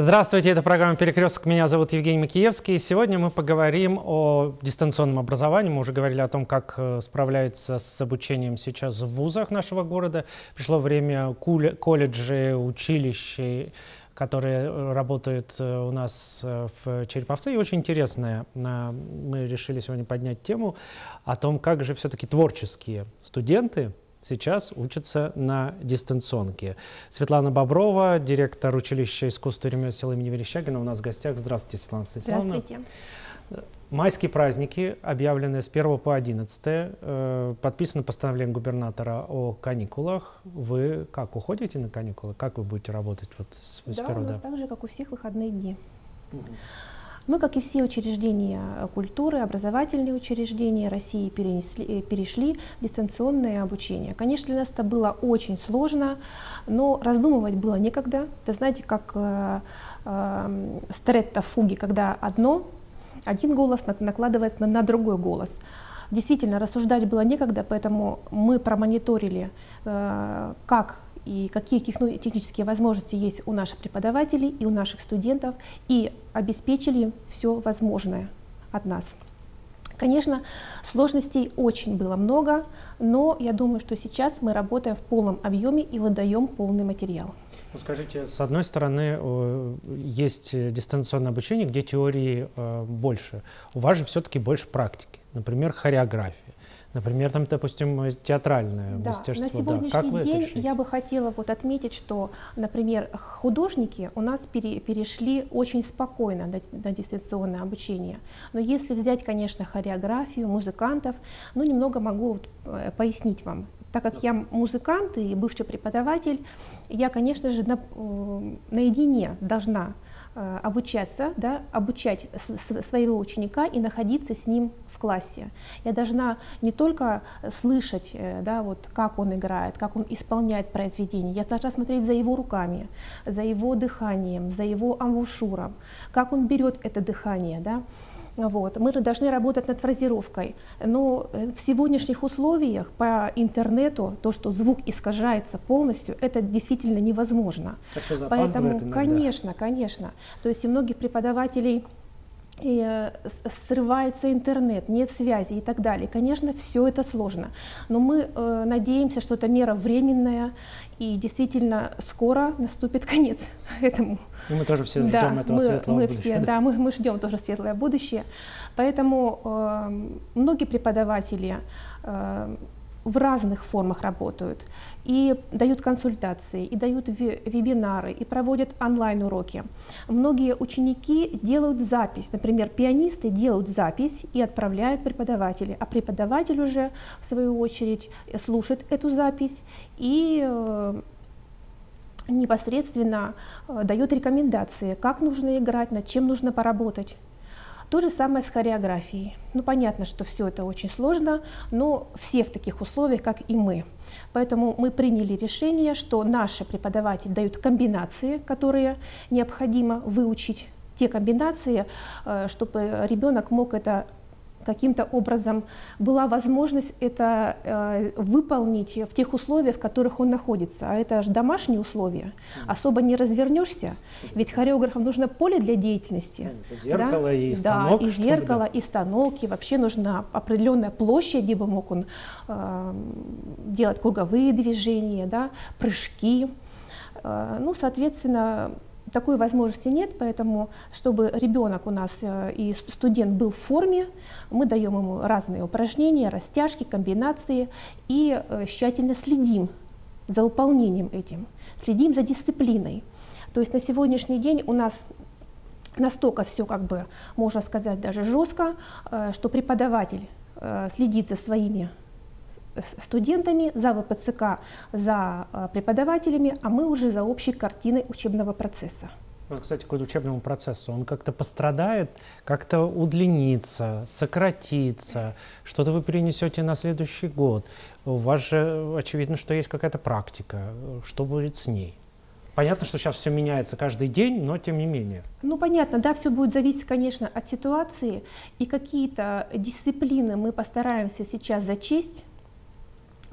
Здравствуйте, это программа «Перекресток». Меня зовут Евгений Макиевский. Сегодня мы поговорим о дистанционном образовании. Мы уже говорили о том, как э, справляется с обучением сейчас в вузах нашего города. Пришло время колледжи, училища, которые э, работают э, у нас в Череповце. И очень интересная. Мы решили сегодня поднять тему о том, как же все-таки творческие студенты сейчас учатся на дистанционке. Светлана Боброва, директор училища искусств и ремесел имени Верещагина, у нас в гостях. Здравствуйте, Светлана Станиславовна. Здравствуйте. Майские праздники, объявленные с 1 по 11, э, подписано постановление губернатора о каникулах. Вы как, уходите на каникулы? Как вы будете работать вот с, да, с 1 у нас так же, как у всех, выходные дни. Угу. Мы, как и все учреждения культуры, образовательные учреждения России перенесли, э, перешли в дистанционное обучение. Конечно, для нас это было очень сложно, но раздумывать было некогда. Это знаете, как э, э, стретто фуги, когда одно, один голос накладывается на, на другой голос. Действительно, рассуждать было некогда, поэтому мы промониторили, э, как и какие технические возможности есть у наших преподавателей и у наших студентов, и обеспечили все возможное от нас. Конечно, сложностей очень было много, но я думаю, что сейчас мы работаем в полном объеме и выдаем полный материал. Ну, скажите, с одной стороны, есть дистанционное обучение, где теории э, больше. У вас же все-таки больше практики, например, хореография. Например, там, допустим, театральное да. мастерство. На сегодняшний да. как день я бы хотела вот отметить, что, например, художники у нас пере, перешли очень спокойно на, на дистанционное обучение. Но если взять, конечно, хореографию, музыкантов, ну, немного могу вот, э, пояснить вам. Так как я музыкант и бывший преподаватель, я, конечно же, на, э, наедине должна Э, обучаться, да, обучать своего ученика и находиться с ним в классе. Я должна не только слышать, э, да, вот, как он играет, как он исполняет произведение, я должна смотреть за его руками, за его дыханием, за его амбушюром, как он берет это дыхание. Да, вот. Мы должны работать над фразировкой. Но э, в сегодняшних условиях по интернету то, что звук искажается полностью, это действительно невозможно. Так Поэтому, иногда. конечно, конечно. То есть у многих преподавателей и э, срывается интернет, нет связи и так далее. Конечно, все это сложно, но мы э, надеемся, что это мера временная, и действительно скоро наступит конец этому. И мы тоже все ждем да, этого мы, светлого мы будущего. Все, да, мы, мы ждем тоже светлое будущее. Поэтому э, многие преподаватели э, в разных формах работают и дают консультации, и дают вебинары, и проводят онлайн-уроки. Многие ученики делают запись, например, пианисты делают запись и отправляют преподавателю, а преподаватель уже, в свою очередь, слушает эту запись и э, непосредственно э, дает рекомендации, как нужно играть, над чем нужно поработать. То же самое с хореографией. Ну, понятно, что все это очень сложно, но все в таких условиях, как и мы. Поэтому мы приняли решение, что наши преподаватели дают комбинации, которые необходимо выучить те комбинации, э, чтобы ребенок мог это каким-то образом была возможность это э, выполнить в тех условиях, в которых он находится. А это же домашние условия. Особо не развернешься, ведь хореографам нужно поле для деятельности. Зеркало да? и станок. Да, и зеркало, и станок, и вообще нужна определенная площадь, где бы мог он э, делать круговые движения, да, прыжки. Э, ну, соответственно, такой возможности нет, поэтому, чтобы ребенок у нас э, и студент был в форме, мы даем ему разные упражнения, растяжки, комбинации и э, тщательно следим за выполнением этим, следим за дисциплиной. То есть на сегодняшний день у нас настолько все, как бы, можно сказать, даже жестко, э, что преподаватель следит за своими студентами, за ВПЦК, за э, преподавателями, а мы уже за общей картиной учебного процесса. Вот, кстати, к учебному процессу. Он как-то пострадает, как-то удлинится, сократится, что-то вы перенесете на следующий год. У вас же очевидно, что есть какая-то практика. Что будет с ней? Понятно, что сейчас все меняется каждый день, но тем не менее. Ну, понятно, да, все будет зависеть, конечно, от ситуации. И какие-то дисциплины мы постараемся сейчас зачесть,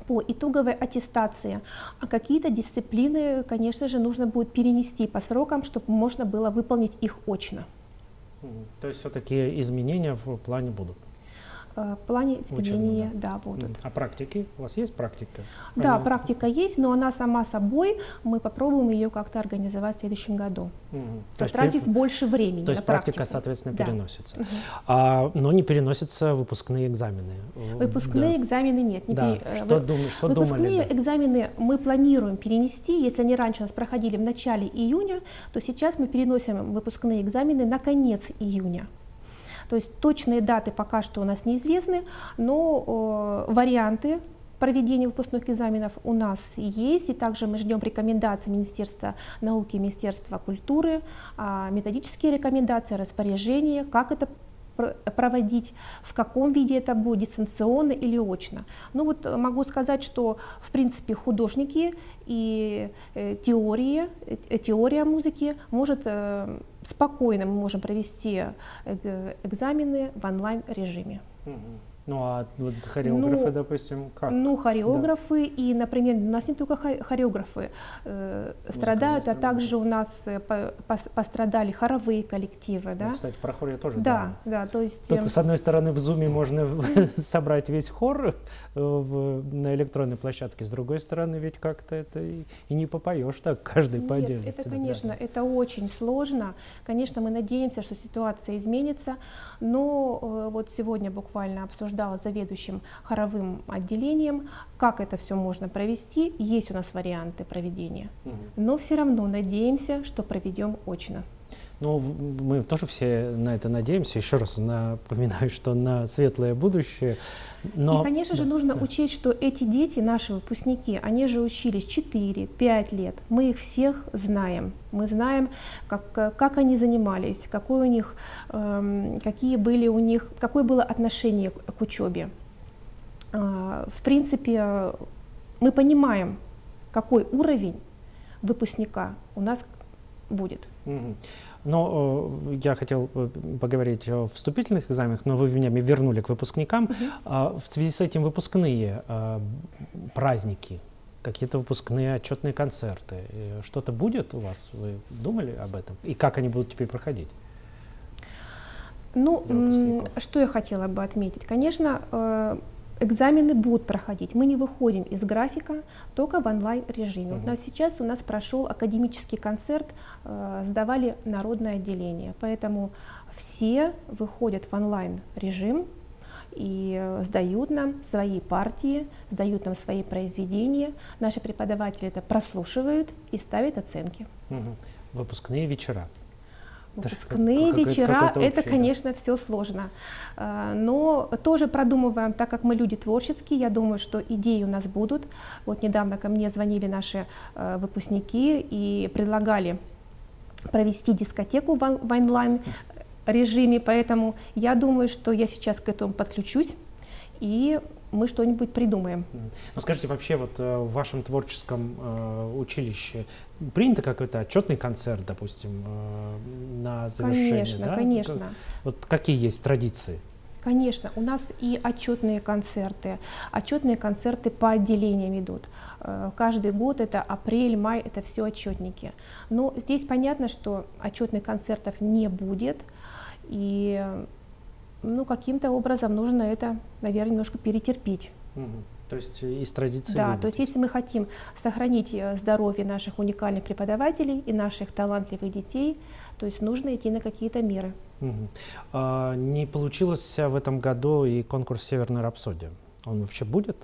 по итоговой аттестации, а какие-то дисциплины, конечно же, нужно будет перенести по срокам, чтобы можно было выполнить их очно. То есть все-таки изменения в плане будут? Э, в плане изменения, да. да, будут. А практики? У вас есть практика? Да, она... практика есть, но она сама собой, мы попробуем ее как-то организовать в следующем году, угу. затратив есть, больше времени То есть практика, практику. соответственно, да. переносится. Угу. А, но не переносятся выпускные экзамены? Выпускные да. экзамены нет. Не да. пере... что, дум... что Выпускные думали? экзамены мы планируем перенести, если они раньше у нас проходили в начале июня, то сейчас мы переносим выпускные экзамены на конец июня. То есть точные даты пока что у нас неизвестны, но э, варианты проведения выпускных экзаменов у нас есть, и также мы ждем рекомендаций Министерства науки и Министерства культуры, а, методические рекомендации, распоряжения, как это проводить, в каком виде это будет, дистанционно или очно. Ну вот э, могу сказать, что в принципе художники и э, теории, э, теория музыки может спокойно мы можем провести экзамены в онлайн режиме. Угу. Ну а вот хореографы, ну, допустим, как? Ну, хореографы, да. и, например, у нас не только хореографы э, страдают, а также у нас э, по, по, пострадали хоровые коллективы. Ну, да? кстати, про хор я тоже Да, да, то есть... Тут, э, с одной стороны, в Zoom можно собрать весь хор э, в, на электронной площадке, с другой стороны, ведь как-то это и, и не попоешь так, каждый по отдельности. это, конечно, да. это очень сложно. Конечно, мы надеемся, что ситуация изменится, но э, вот сегодня буквально обсуждали обсуждала заведующим хоровым отделением, как это все можно провести. Есть у нас варианты проведения, но все равно надеемся, что проведем очно. Ну, мы тоже все на это надеемся. Еще раз напоминаю, что на светлое будущее. Но... И, конечно же, нужно да. учесть, что эти дети, наши выпускники, они же учились 4-5 лет. Мы их всех знаем. Мы знаем, как, как они занимались, какой у них, эм, какие были у них, какое было отношение к, к учебе. Э, в принципе, мы понимаем, какой уровень выпускника у нас будет. Но э, я хотел э, поговорить о вступительных экзаменах, но вы меня вернули к выпускникам. Угу. А, в связи с этим выпускные а, праздники, какие-то выпускные отчетные концерты, э, что-то будет у вас? Вы думали об этом? И как они будут теперь проходить? Ну, что я хотела бы отметить? Конечно, э, Экзамены будут проходить. Мы не выходим из графика, только в онлайн-режиме. -huh. Вот сейчас у нас прошел академический концерт, э, сдавали народное отделение. Поэтому все выходят в онлайн-режим и сдают нам свои партии, сдают нам свои произведения. Наши преподаватели это прослушивают и ставят оценки. -huh. Выпускные вечера. Выпускные как, вечера, как это, конечно, все сложно. А, но тоже продумываем, так как мы люди творческие, я думаю, что идеи у нас будут. Вот недавно ко мне звонили наши а, выпускники и предлагали провести дискотеку в онлайн режиме, поэтому я думаю, что я сейчас к этому подключусь и мы что-нибудь придумаем. Ну скажите, вообще вот э, в вашем творческом э, училище принято какой-то отчетный концерт, допустим, э, на завершение? Конечно, да? конечно. Вот какие есть традиции? Конечно, у нас и отчетные концерты, отчетные концерты по отделениям идут. Э, каждый год это апрель, май, это все отчетники. Но здесь понятно, что отчетных концертов не будет, и ну, каким-то образом нужно это, наверное, немножко перетерпеть. Угу. То есть э, из традиции. Да, то есть если мы хотим сохранить э, здоровье наших уникальных преподавателей и наших талантливых детей, то есть нужно идти на какие-то меры. Угу. А, не получилось в этом году и конкурс «Северная рапсодия». Он вообще будет?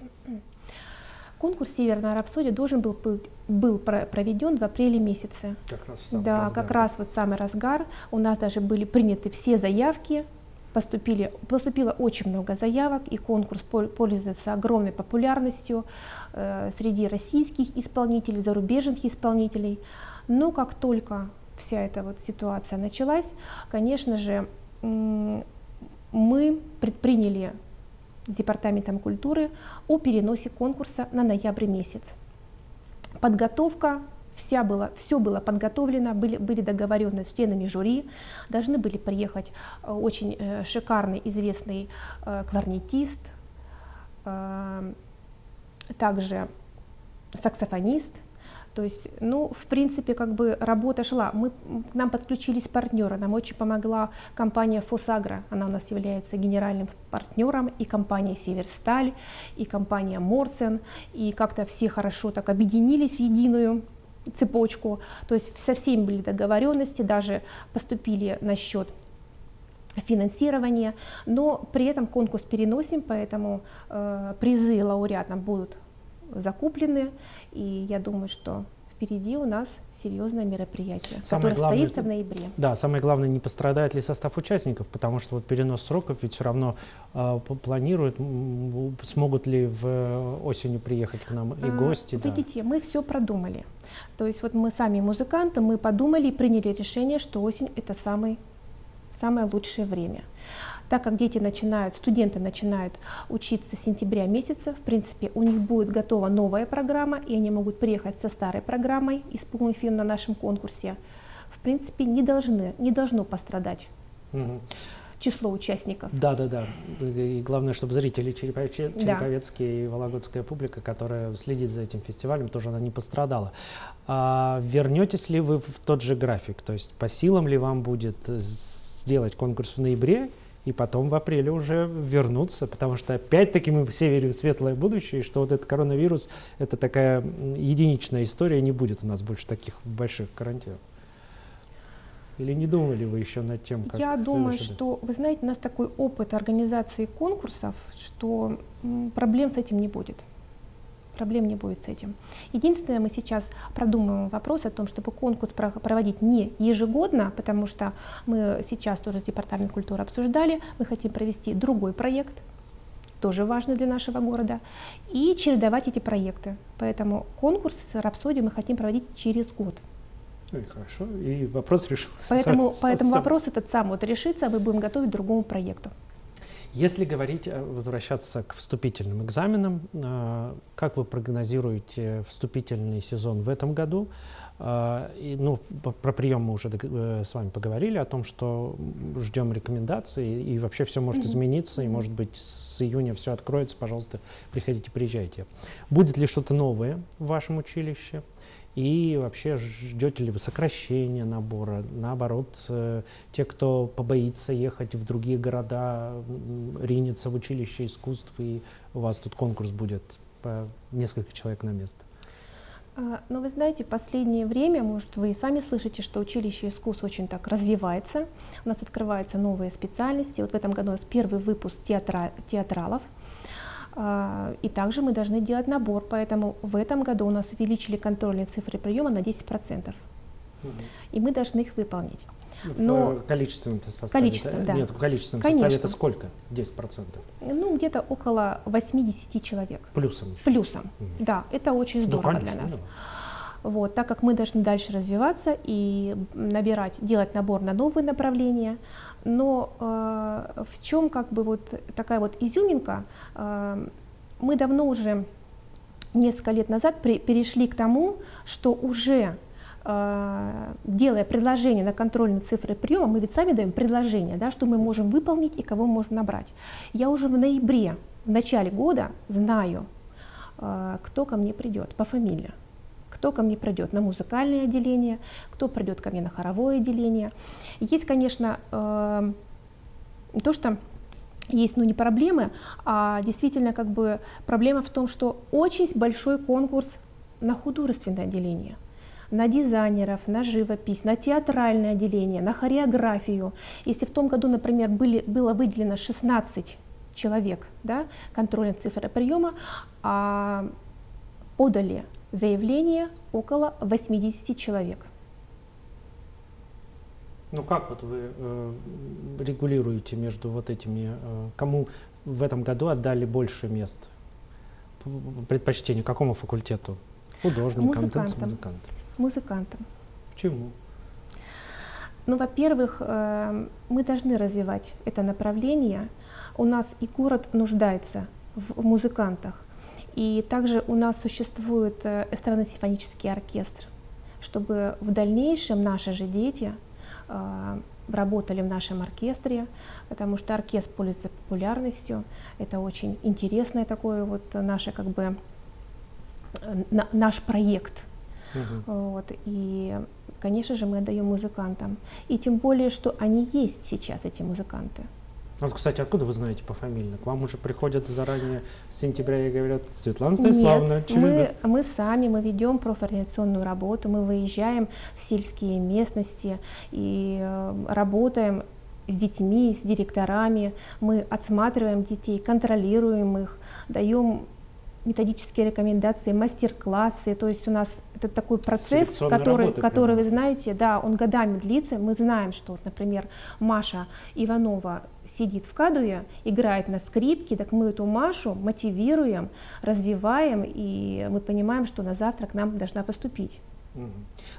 Конкурс «Северная рапсодия» должен был, был, был проведен в апреле месяце. Как раз в самый да, разгар. как раз вот самый разгар. У нас даже были приняты все заявки поступили, поступило очень много заявок, и конкурс пользуется огромной популярностью э, среди российских исполнителей, зарубежных исполнителей. Но как только вся эта вот ситуация началась, конечно же, мы предприняли с Департаментом культуры о переносе конкурса на ноябрь месяц. Подготовка Вся было, все было подготовлено, были, были договоренности с членами жюри, должны были приехать э, очень э, шикарный, известный э, кларнетист, также саксофонист. То есть, ну, в принципе, как бы работа шла. Мы, к нам подключились партнеры, нам очень помогла компания Фосагра, она у нас является генеральным партнером, и компания Северсталь, и компания Морсен, и как-то все хорошо так объединились в единую цепочку. То есть со всеми были договоренности, даже поступили на счет финансирования, но при этом конкурс переносим, поэтому э, призы лауреатам будут закуплены, и я думаю, что впереди у нас серьезное мероприятие, самое которое главное, состоится в ноябре. Да, самое главное, не пострадает ли состав участников, потому что вот перенос сроков ведь все равно э, планируют, смогут ли в осенью приехать к нам и а, гости. А, видите, мы все продумали. То есть вот мы сами музыканты, мы подумали и приняли решение, что осень это самый, самое лучшее время так как дети начинают, студенты начинают учиться с сентября месяца, в принципе, у них будет готова новая программа, и они могут приехать со старой программой, исполнив ее на нашем конкурсе. В принципе, не, должны, не должно пострадать. Угу число участников. Да, да, да. И главное, чтобы зрители Черепове, Череповецкие да. и Вологодская публика, которая следит за этим фестивалем, тоже она не пострадала. А вернетесь ли вы в тот же график? То есть по силам ли вам будет сделать конкурс в ноябре и потом в апреле уже вернуться, потому что опять-таки мы все верим в светлое будущее, и что вот этот коронавирус, это такая единичная история, не будет у нас больше таких больших карантинов. Или не думали вы еще над тем, как Я думаю, что, вы знаете, у нас такой опыт организации конкурсов, что проблем с этим не будет проблем не будет с этим. Единственное, мы сейчас продумываем вопрос о том, чтобы конкурс проводить не ежегодно, потому что мы сейчас тоже с Департаментом культуры обсуждали, мы хотим провести другой проект, тоже важный для нашего города, и чередовать эти проекты. Поэтому конкурс «Рапсодию» мы хотим проводить через год. Ну и хорошо, и вопрос решился. Поэтому, сам, поэтому сам. вопрос этот сам вот решится, а мы будем готовить к другому проекту. Если говорить, э, возвращаться к вступительным экзаменам, э, как вы прогнозируете вступительный сезон в этом году? Э, и, ну, про прием мы уже с вами поговорили, о том, что ждем рекомендаций, и вообще все может измениться, и, может быть, с июня все откроется, пожалуйста, приходите, приезжайте. Будет ли что-то новое в вашем училище? И вообще ждете ли вы сокращения набора? Наоборот, э, те, кто побоится ехать в другие города, ринется в училище искусств, и у вас тут конкурс будет по несколько человек на место. А, ну, вы знаете, последнее время, может, вы и сами слышите, что училище искусств очень так развивается. У нас открываются новые специальности. Вот в этом году у нас первый выпуск театра, театралов. А, и также мы должны делать набор, поэтому в этом году у нас увеличили контрольные цифры приема на 10%. Угу. И мы должны их выполнить. Но в количественном составе? Количественно, да. Нет, в количественном Конечно. составе это сколько? 10%? Ну, где-то около 80 человек. Плюсом еще? Плюсом, угу. да. Это очень ну, здорово ну, конечно, для нас. Да. Вот, так как мы должны дальше развиваться и набирать, делать набор на новые направления, но э, в чем как бы вот такая вот изюминка, э, мы давно уже несколько лет назад при, перешли к тому, что уже э, делая предложение на контрольные цифры приема, мы ведь сами даем предложение, да, что мы можем выполнить и кого можем набрать. Я уже в ноябре, в начале года знаю, э, кто ко мне придет по фамилии кто ко мне придет на музыкальное отделение, кто придет ко мне на хоровое отделение. Есть, конечно, э, то, что есть, ну, не проблемы, а действительно как бы проблема в том, что очень большой конкурс на художественное отделение на дизайнеров, на живопись, на театральное отделение, на хореографию. Если в том году, например, были, было выделено 16 человек, да, контрольных цифр приема, а подали заявление около 80 человек. Ну как вот вы э, регулируете между вот этими, э, кому в этом году отдали больше мест? Предпочтение какому факультету? Художникам, музыкантам. музыкантам. Музыкантам. Почему? Ну, во-первых, э, мы должны развивать это направление. У нас и город нуждается в музыкантах. И также у нас существует э, эстрадно-симфонический оркестр, чтобы в дальнейшем наши же дети э, работали в нашем оркестре, потому что оркестр пользуется популярностью. Это очень интересное такое вот наше как бы на, наш проект. Угу. Вот, и, конечно же, мы отдаем музыкантам. И тем более, что они есть сейчас, эти музыканты. Вот, кстати, откуда вы знаете по фамилии? К вам уже приходят заранее с сентября и говорят, Светлана Станиславовна, Нет, мы, мы сами, мы ведем профориентационную работу, мы выезжаем в сельские местности и э, работаем с детьми, с директорами, мы отсматриваем детей, контролируем их, даем методические рекомендации, мастер-классы. То есть у нас это такой процесс, который, работы, который вы знаете, да, он годами длится. Мы знаем, что, например, Маша Иванова сидит в Кадуе, играет на скрипке, так мы эту Машу мотивируем, развиваем, и мы понимаем, что на завтра к нам должна поступить.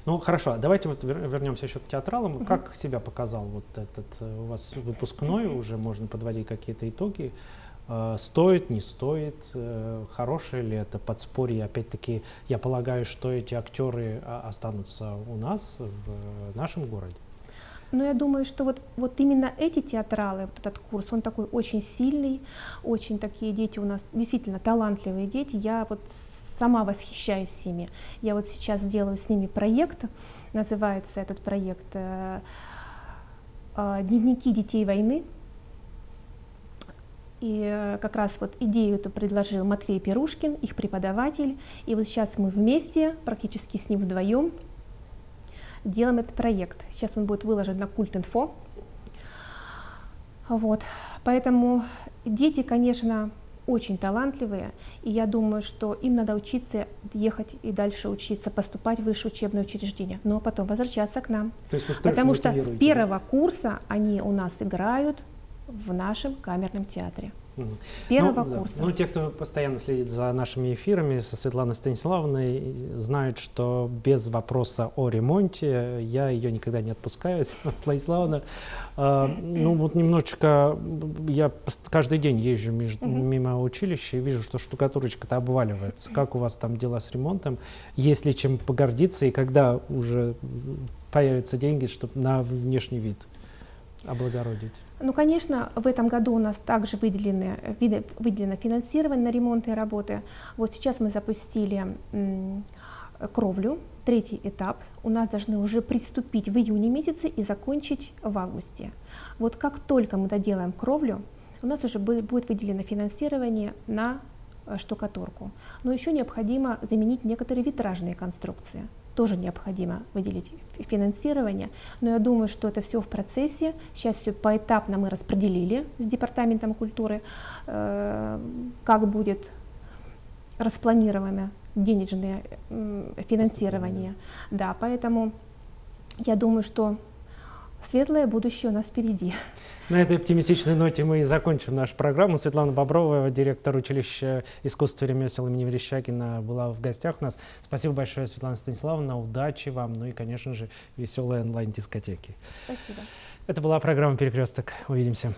Ну хорошо, давайте вот вернемся еще к театралам. Угу. Как себя показал вот этот э, у вас выпускной, уже можно подводить какие-то итоги. Э, стоит, не стоит, э, хорошее ли это подспорье. Опять-таки, я полагаю, что эти актеры а, останутся у нас, в нашем городе. Но я думаю, что вот, вот именно эти театралы, вот этот курс, он такой очень сильный, очень такие дети у нас, действительно талантливые дети. Я вот сама восхищаюсь ими. Я вот сейчас делаю с ними проект, называется этот проект э, «Дневники детей войны». И э, как раз вот идею эту предложил Матвей Перушкин, их преподаватель. И вот сейчас мы вместе, практически с ним вдвоем, делаем этот проект. Сейчас он будет выложен на Культ-инфо. Вот. Поэтому дети, конечно, очень талантливые, и я думаю, что им надо учиться ехать и дальше учиться, поступать в высшее учебное учреждение, но потом возвращаться к нам. То есть Потому что с первого курса они у нас играют в нашем камерном театре. С первого ну, курса. Ну, те, кто постоянно следит за нашими эфирами со Светланой Станиславовной, знают, что без вопроса о ремонте я ее никогда не отпускаю. Станиславовна, э, ну вот немножечко, я каждый день езжу между, мимо училища и вижу, что штукатурочка-то обваливается. Как у вас там дела с ремонтом? Есть ли чем погордиться и когда уже появятся деньги, чтобы на внешний вид облагородить? Ну, конечно, в этом году у нас также выделены, выделено финансирование на ремонтные работы. Вот сейчас мы запустили кровлю, третий этап. У нас должны уже приступить в июне месяце и закончить в августе. Вот как только мы доделаем кровлю, у нас уже будет выделено финансирование на э, штукатурку. Но еще необходимо заменить некоторые витражные конструкции тоже необходимо выделить финансирование, но я думаю, что это все в процессе. Сейчас все поэтапно мы распределили с Департаментом культуры, э, как будет распланировано денежное финансирование. Да, поэтому я думаю, что светлое будущее у нас впереди. На этой оптимистичной ноте мы и закончим нашу программу. Светлана Боброва, директор училища искусства ремесел имени Верещагина, была в гостях у нас. Спасибо большое, Светлана Станиславовна. Удачи вам. Ну и, конечно же, веселые онлайн-дискотеки. Спасибо. Это была программа «Перекресток». Увидимся.